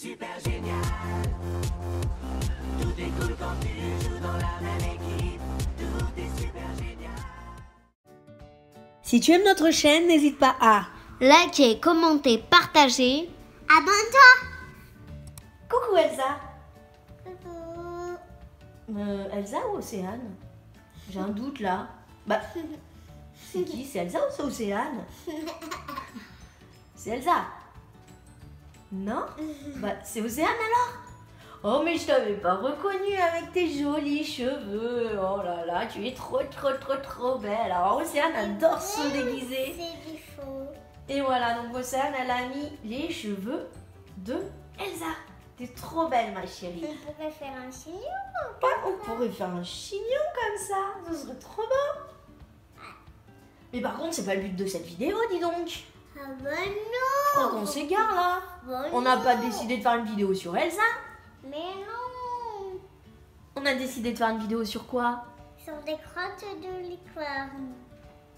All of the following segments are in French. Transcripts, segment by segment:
super génial. Tout est cool quand tu joues dans la même équipe. Tout est super génial. Si tu aimes notre chaîne, n'hésite pas à Likez, commentez, partagez. Abonne-toi. Coucou Elsa euh, Elsa ou Océane? J'ai un doute là. Bah, c'est qui? C'est Elsa ou c'est Océane? C'est Elsa Non Bah, c'est Océane alors Oh, mais je t'avais pas reconnue avec tes jolis cheveux. Oh là là, tu es trop, trop, trop, trop belle. Alors, Océane adore se déguiser. C'est du faux. Et voilà, donc Océane, elle a mis les cheveux de Elsa. T'es trop belle, ma chérie. On pourrait faire un chignon. Ouais, on pourrait faire un chignon comme ça, ce serait trop beau. Mais par contre, c'est pas le but de cette vidéo, dis donc. Ah bah Je non. crois qu'on s'égare là. On n'a pas décidé de faire une vidéo sur Elsa. Mais non. On a décidé de faire une vidéo sur quoi Sur des crottes de licorne.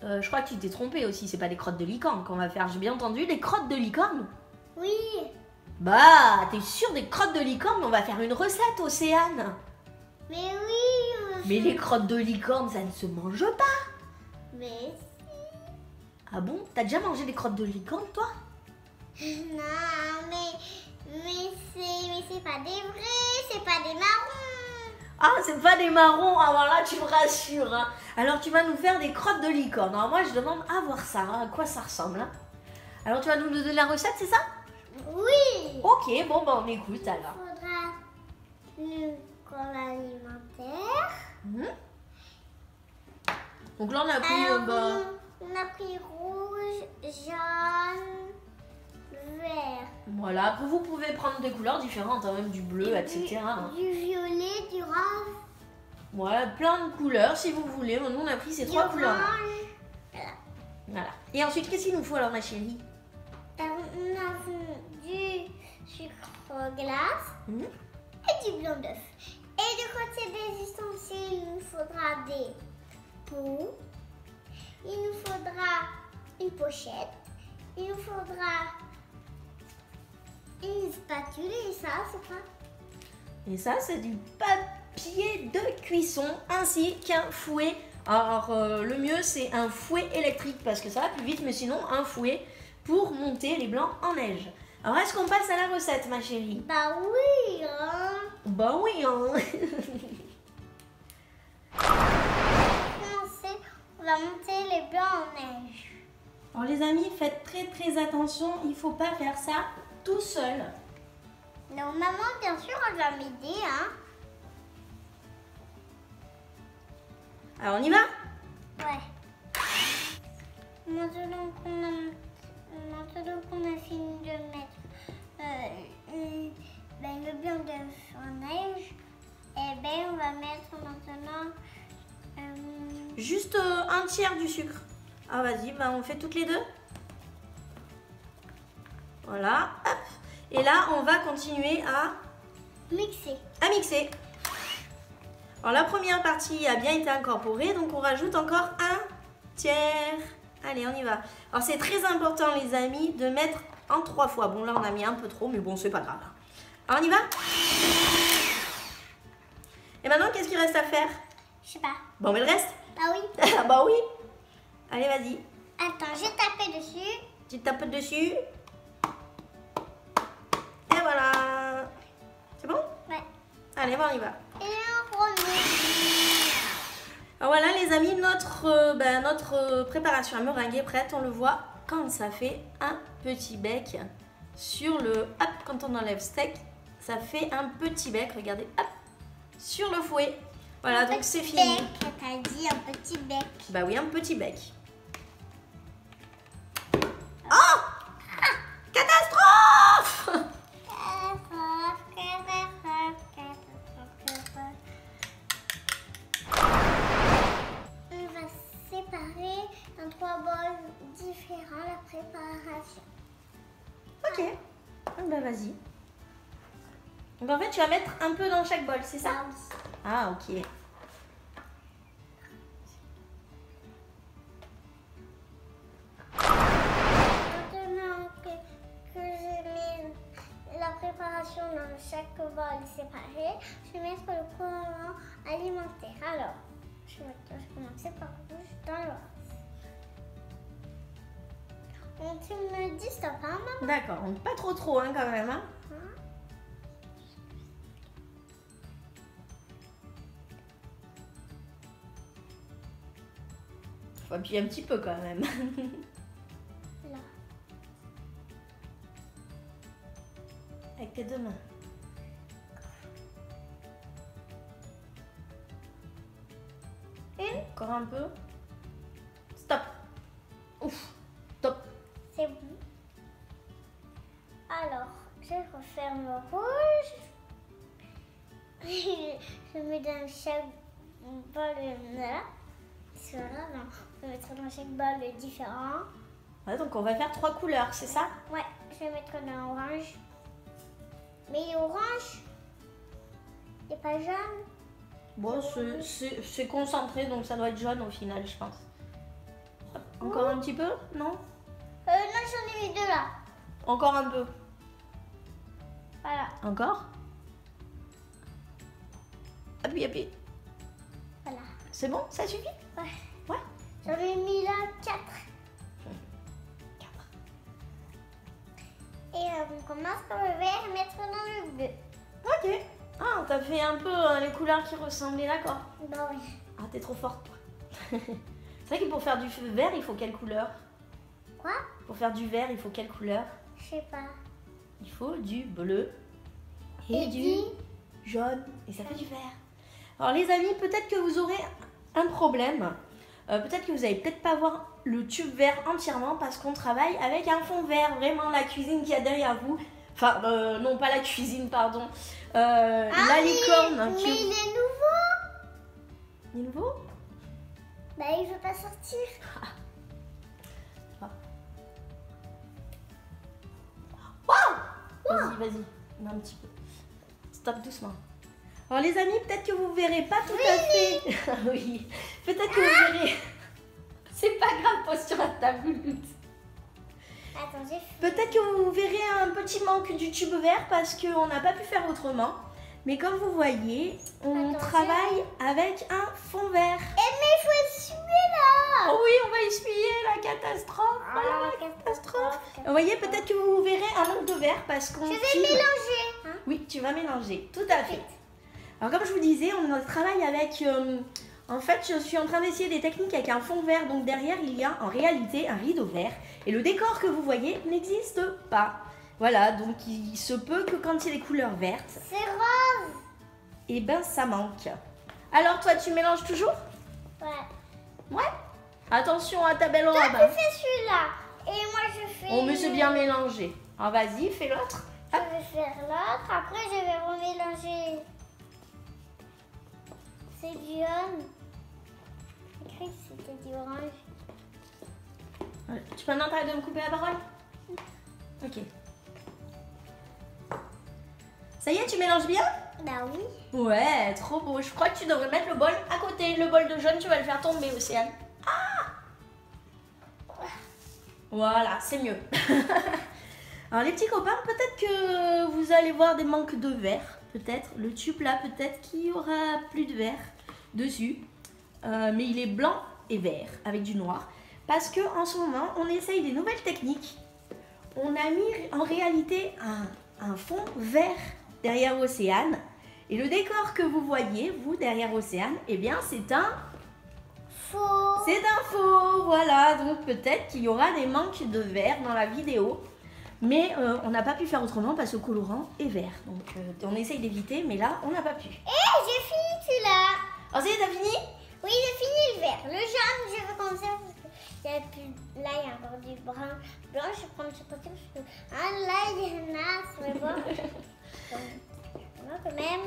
Euh, Je crois que tu t'es trompé aussi, c'est pas des crottes de licorne qu'on va faire. J'ai bien entendu des crottes de licorne. Oui. Bah, t'es sûr des crottes de licorne On va faire une recette, Océane. Mais oui. euh, Mais les crottes de licorne, ça ne se mange pas. Mais Ah bon? T'as déjà mangé des crottes de licorne, toi? Non, mais mais c'est pas des vrais, c'est pas des marrons. Ah, c'est pas des marrons. Alors là, tu me rassures. hein. Alors, tu vas nous faire des crottes de licorne. Alors, moi, je demande à voir ça. hein, à quoi ça ressemble. hein. Alors, tu vas nous donner la recette, c'est ça? Oui. Ok, bon, bah, on écoute alors. faudra une colle alimentaire. Mhm. Donc là, on a pris. On a pris rouge, jaune, vert. Voilà, après, vous pouvez prendre des couleurs différentes, hein, même du bleu, etc. Du, hein. du violet, du rose, Voilà, plein de couleurs si vous voulez. Nous, on a pris ces du trois couleurs. orange. Voilà. Et ensuite, qu'est-ce qu'il nous faut alors, ma chérie? Euh, On a du sucre glace Mhm. et du blanc d'œuf. Et du côté des ustensiles, il nous faudra des pots. Il nous faudra une pochette. Il nous faudra une spatule et ça, c'est quoi? Et ça, c'est du papier de cuisson ainsi qu'un fouet. Alors, euh, le mieux, c'est un fouet électrique parce que ça va plus vite, mais sinon, un fouet pour monter les blancs en neige. Alors, est-ce qu'on passe à la recette, ma chérie? Bah oui, hein. Bah oui, hein on va monter les blancs en neige. Alors, les amis, faites très très attention, il faut pas faire ça tout seul. Donc maman, bien sûr, elle va m'aider, hein. Alors, on y va? Ouais. Maintenant qu'on a, maintenant qu'on a fini de mettre euh, euh, ben, le blanc d'œuf en neige, et ben on va mettre maintenant Juste euh, un tiers du sucre. Ah, vas-y, bah, on fait toutes les deux. Voilà, hop. Et là, on va continuer à mixer. à mixer. Alors la première partie a bien été incorporée, donc on rajoute encore un tiers. Allez, on y va. Alors c'est très important les amis de mettre en trois fois. Bon là on a mis un peu trop, mais bon c'est pas grave. Alors on y va Et maintenant qu'est-ce qu'il reste à faire? Je sais pas. Bon mais le reste Ah oui. Ah bah oui Allez vas-y, Attends, j'ai tapé dessus. tu tapes dessus. Et voilà C'est bon? Ouais. Allez, on y va. Et on remet. Voilà les amis, notre, euh, ben, notre euh, préparation à meringue est prête. On le voit quand ça fait un petit bec sur le... Hop, quand on enlève steak, ça fait un petit bec, regardez, hop, sur le fouet. Voilà, Un donc c'est fini. Bec, t'as dit un petit bec. Bah oui, un petit bec. Oh Catastrophe On va séparer dans trois bols différents la préparation. Ok, Ah bah vas-y. Donc en fait, tu vas mettre un peu dans chaque bol, c'est ça? Ah. Ah ok. Bol séparé, je vais mettre le colorant alimentaire. Alors, je vais, commencer par rouge dans le rose. On, tu me dis stop, hein, maman? D'accord, pas trop trop hein, quand même. Hein? Faut appuyer un petit peu quand même. Là. Avec tes deux mains. Un peu. Stop. Ouf. Top. c'est bon. Alors, je referme le rouge. je mets dans chaque bol là. C'est pas grave, hein. on peut mettre dans chaque bol différent. Ouais, donc on va faire trois couleurs, c'est ça? Ouais, je vais mettre dans orange. Mais il est orange. Il n'est pas jaune. Bon, c'est- concentré, donc ça doit être jaune au final, je pense. Encore un petit peu Non? Euh, non, j'en ai mis deux là. Encore un peu. Voilà, Encore? Appuie, appuie. voilà. C'est bon? Ça suffit? Ouais. Ouais. J'en ai mis là quatre. Quatre. Et euh, on commence par le vert et mettre dans le bleu. Ok. Ah, t'as fait un peu euh, les couleurs qui ressemblaient, d'accord. Bah oui. Ah, t'es trop forte, toi. C'est vrai que pour faire du feu vert, il faut quelle couleur? Quoi? Pour faire du vert, il faut quelle couleur? Je sais pas. Il faut du bleu et, Et du du- jaune. Et ça fait du vert. Alors les amis, peut-être que vous aurez un problème. Euh, peut-être que vous n'allez peut-être pas voir le tube vert entièrement parce qu'on travaille avec un fond vert. Vraiment la cuisine qu'il y a derrière vous. Enfin, euh, non pas la cuisine, pardon. Euh, la licorne. Ah, Mais qui- il est nouveau. Il est nouveau? Bah il veut pas sortir. Vas-y, vas-y. Non, un petit peu. Stop doucement. Alors les amis, peut-être que vous verrez pas tout à fait. oui. Peut-être que vous verrez. C'est pas grave, pose sur la table. Attends. Peut-être que vous verrez un petit manque du tube vert parce qu'on n'a pas pu faire autrement. Mais comme vous voyez, on travaille avec un fond vert. Eh mais il faut essuyer là. Oh oui, on va essuyer la catastrophe. Ah, Voilà, la catastrophe. Vous voyez, peut-être que vous verrez un manque de vert parce qu'on Je vais filme. mélanger. hein. Oui, tu vas mélanger, tout à fait. Alors comme je vous disais, on travaille avec... euh, en fait, je suis en train d'essayer des techniques avec un fond vert. Donc derrière, il y a en réalité un rideau vert. Et le décor que vous voyez n'existe pas. Voilà, donc il se peut que quand il y a des couleurs vertes, C'est rose. eh ben ça manque. Alors toi, tu mélanges toujours? Ouais. Ouais? Attention à ta belle Toi robe. tu hein. fais celui-là. Et moi je fais. On me le- bien mélangé. Alors vas-y, fais l'autre. Je vais faire l'autre. Après je vais remélanger. C'est du jaune. J'ai cru que c'était du orange. Tu peux maintenant t'arrêter de me couper la parole Ok. Ça y est, tu mélanges bien Bah oui. Ouais, trop beau. Je crois que tu devrais mettre le bol à côté. Le bol de jaune, tu vas le faire tomber, Océane. Ah Voilà, c'est mieux. Alors les petits copains, peut-être que vous allez voir des manques de verre. Peut-être. Le tube là, peut-être qu'il aura plus de verre dessus. Euh, mais il est blanc et vert avec du noir. Parce que en ce moment, on essaye des nouvelles techniques. On a mis en réalité un, un fond vert derrière Océane. Et le décor que vous voyez, vous, derrière Océane, eh bien, c'est un... Faux. C'est un faux, voilà. Donc peut-être qu'il y aura des manques de vert dans la vidéo. Mais euh, on n'a pas pu faire autrement parce que le colorant est vert. Donc euh, on essaye d'éviter, mais là, on n'a pas pu. Eh, j'ai fini celui-là. Oh, ça y est, t'as fini? Oui, j'ai fini le vert. Le jaune, je vais commencer parce que y a plus... là, il y a encore du brun. Blanc, je vais prendre ce côté parce que ah, là, il y en a, ça va voir. Donc, quand même.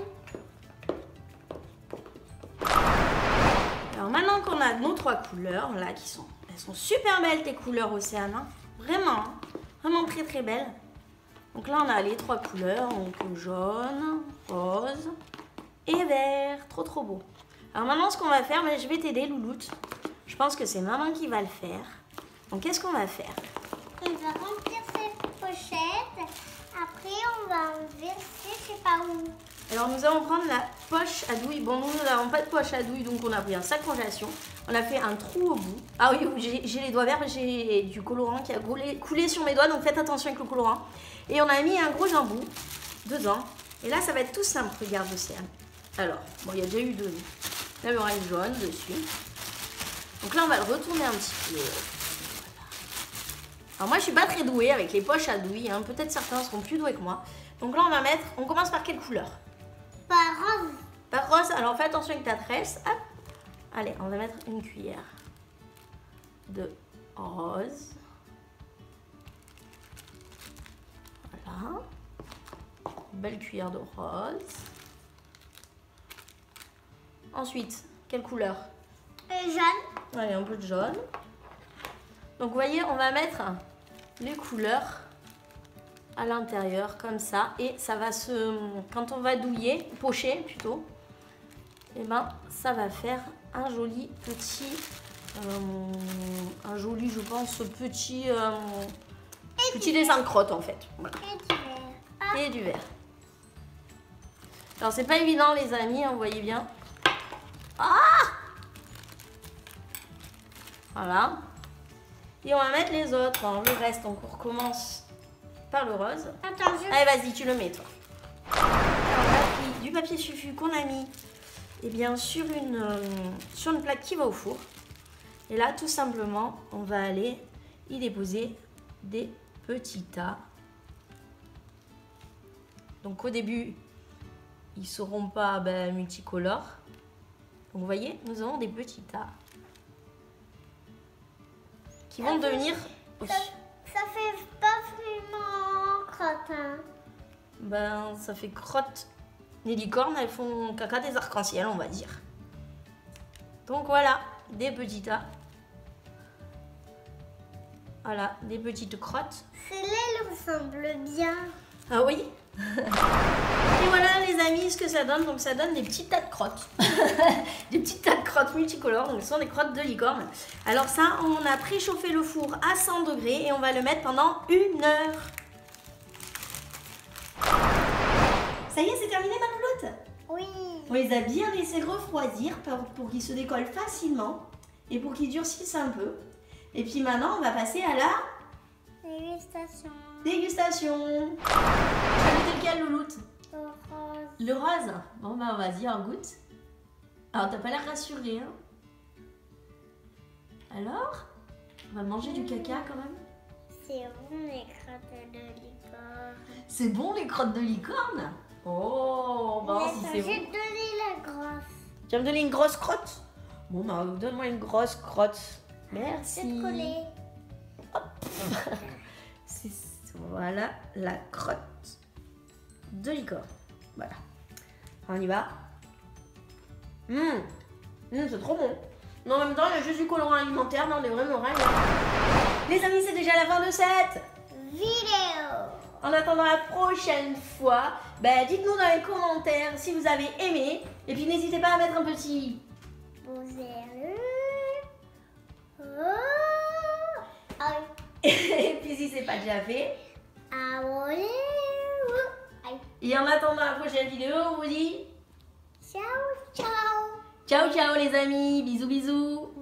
Alors maintenant qu'on a nos trois couleurs là qui sont, elles sont super belles tes couleurs Océane, hein. vraiment, hein. Vraiment très très belles. Donc là on a les trois couleurs, donc jaune, rose et vert, trop trop beau. Alors maintenant ce qu'on va faire, ben, je vais t'aider Louloute. Je pense que c'est maman qui va le faire. Donc qu'est-ce qu'on va faire? On va remplir cette pochette Après, on va enlever, je sais pas où. Alors nous allons prendre la poche à douille. Bon, nous nous n'avons pas de poche à douille, donc on a pris un sac congélation. On a fait un trou au bout. Ah oui, j'ai les doigts verts, j'ai du colorant qui a coulé, coulé sur mes doigts, donc faites attention avec le colorant. Et on a mis un gros embout dedans. Et là, ça va être tout simple, regarde Océane. Alors, bon, il y a déjà eu de la meringue jaune dessus. Donc là, on va le retourner un petit peu. Alors moi, je suis pas très douée avec les poches à douille. hein. Peut-être certains seront plus doués que moi. Donc là, on va mettre... On commence par quelle couleur? Pas rose. Par rose, alors fais attention avec ta tresse. Hop. Allez, on va mettre une cuillère de rose. Voilà. Une belle cuillère de rose. Ensuite, quelle couleur? Et jaune. Allez, un peu de jaune. Donc, vous voyez, on va mettre les couleurs à l'intérieur, comme ça. Et ça va se... Quand on va douiller, pocher plutôt, et ben, ça va faire un joli petit... euh, un joli, je pense, petit... euh, petit dessin de crotte, en fait. Voilà. Et du vert. Alors, c'est pas évident, les amis, hein, vous voyez bien. Ah Voilà. Et on va mettre les autres, hein, le reste. On recommence par le rose. attends, je... Allez, vas-y, tu le mets, toi. Alors, on a pris du papier suffit qu'on a mis eh bien, sur, une, euh, sur une plaque qui va au four. Et là, tout simplement, on va aller y déposer des petits tas. Donc, au début, ils ne seront pas ben, multicolores. Donc, vous voyez, nous avons des petits tas qui vont devenir... Ça, ça fait pas vraiment crotte, hein. Ben, ça fait crotte. Les licornes, elles font caca des arcs-en-ciel, on va dire. Donc voilà, des petits tas. Voilà, des petites crottes. Celle-là, elle ressemble bien. Ah oui Et voilà les amis ce que ça donne. Donc ça donne des petits tas de crottes. des petits tas de crottes multicolores. Donc ce sont des crottes de licorne. Alors ça, on a préchauffé le four à 100 degrés et on va le mettre pendant une heure. Ça y est, c'est terminé ma louloute Oui. On les a bien laissés refroidir pour, pour qu'ils se décollent facilement et pour qu'ils durcissent un peu. Et puis maintenant, on va passer à la Dégustation. dégustation. Goûté lequel, louloute? Rose. Le rose? Bon, bah vas-y, on goûte. Alors, t'as pas l'air rassuré, hein? Alors On va manger du caca quand même C'est bon les crottes de licorne. C'est bon les crottes de licorne? Oh, bah si c'est je vais bon. te donner la grosse. Tu vas me donner une grosse crotte? Bon, bah donne-moi une grosse crotte. Je Merci. C'est- Voilà la crotte de licorne. Voilà. On y va. Hum, Hum, c'est trop bon. Mais en même temps, il y a juste du colorant alimentaire, mais on est vraiment rien. Les amis, c'est déjà la fin de cette. Vidéo. En attendant la prochaine fois, ben, dites-nous dans les commentaires si vous avez aimé. Et puis n'hésitez pas à mettre un petit. Oh. Oui. Et puis si c'est pas déjà fait. Ah. Et en attendant la prochaine vidéo, on vous dit Ciao, ciao. ciao ciao les amis, bisous bisous.